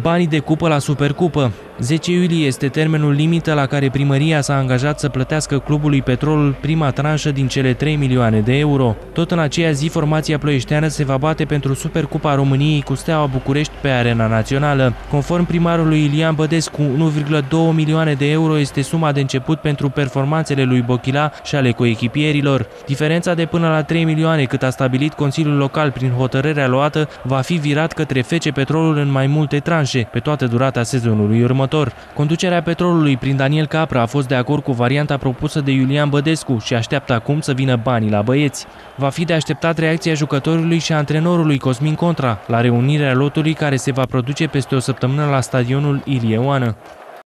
Banii de cupă la Supercupă. 10 iulie este termenul limită la care primăria s-a angajat să plătească clubului Petrolul prima tranșă din cele 3 milioane de euro. Tot în aceea zi, formația ploieșteană se va bate pentru Supercupa României cu Steaua București pe arena națională. Conform primarului Ilian Bădescu, 1,2 milioane de euro este suma de început pentru performanțele lui Bochila și ale coechipierilor. Diferența de până la 3 milioane cât a stabilit Consiliul Local prin hotărârea luată va fi virat către FC Petrolul în mai multe tranșe pe toată durata sezonului următor următor. Conducerea petrolului prin Daniel Capra a fost de acord cu varianta propusă de Iulian Bădescu și așteaptă acum să vină banii la băieți. Va fi de așteptat reacția jucătorului și antrenorului Cosmin Contra la reunirea lotului care se va produce peste o săptămână la stadionul Ilie Oană.